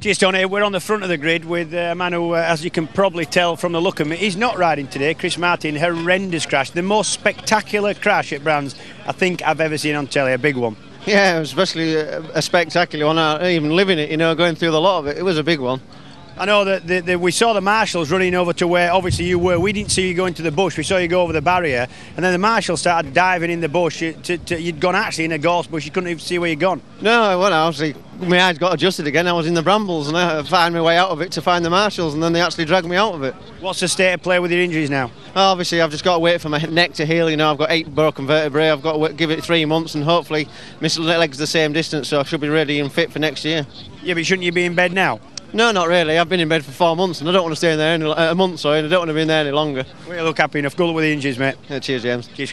Cheers, Tony. We're on the front of the grid with a man who, uh, as you can probably tell from the look of him, he's not riding today. Chris Martin, horrendous crash. The most spectacular crash at Brands I think I've ever seen on telly, a big one. Yeah, especially a, spectacular one. Even living it, you know, going through the lot of it. It was a big one. I know that the, the, we saw the marshals running over to where obviously you were. We didn't see you go into the bush. We saw you go over the barrier, and then the marshals started diving in the bush. To, to, you'd gone actually in a gorse bush. You couldn't even see where you'd gone. No, well, obviously my eyes got adjusted again. I was in the brambles, and I found my way out of it to find the marshals, and then they actually dragged me out of it. What's the state of play with your injuries now? Obviously, I've just got to wait for my neck to heal. You know, I've got eight broken vertebrae. I've got to give it three months, and hopefully, my leg's the same distance, so I should be ready and fit for next year. Yeah, but shouldn't you be in bed now? No, not really. I've been in bed for four months and I don't want to stay in there any, uh, a month, sorry, and I don't want to be in there any longer. You look happy enough. Good luck with the injuries, mate. Yeah, cheers, James. Cheers.